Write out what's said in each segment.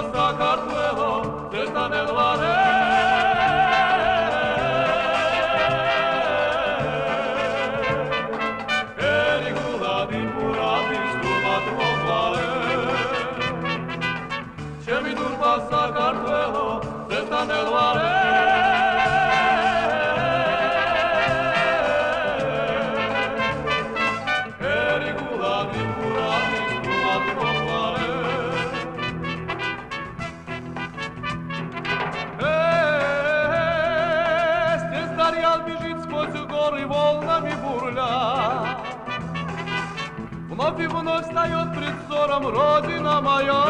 hasta cartuera. Просторы волнами бурля. Вновь и вновь встает пред взором Родина моя.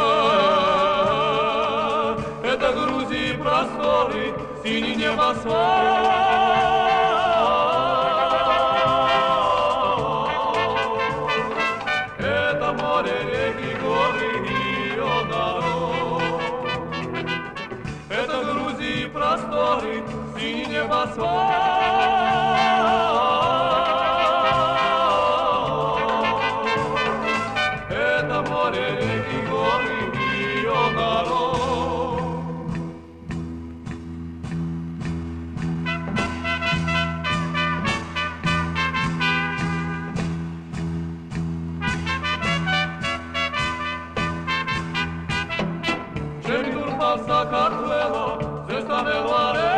Это Грузии просторы, синий небосвод. И просторы, синий небосвод. საქართველო ზესტანე ვარე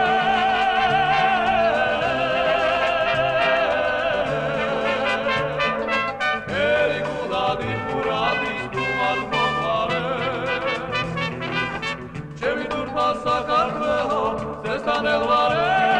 ერიკულადი პურადის დუმალ მოყარე ჩემი დურმა საქართველო ზესტანე ვარე